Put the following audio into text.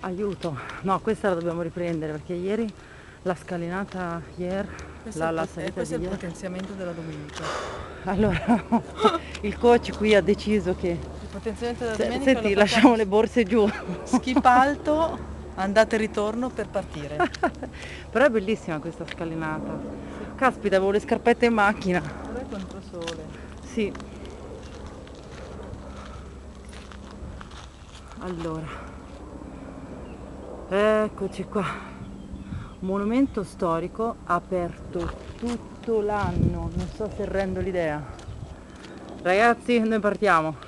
Aiuto. No, questa la dobbiamo riprendere perché ieri la scalinata ieri, la, la salita questo è di il ieri. potenziamento della domenica. Allora, il coach qui ha deciso che... Il potenziamento della Se- domenica senti, lo lasciamo le borse giù. skip alto, andata e ritorno per partire. Però è bellissima questa scalinata. Caspita, avevo le scarpette in macchina. Però è controsole. Sì. Allora. Eccoci qua. Monumento storico aperto tutto l'anno. Non so se rendo l'idea. Ragazzi, noi partiamo.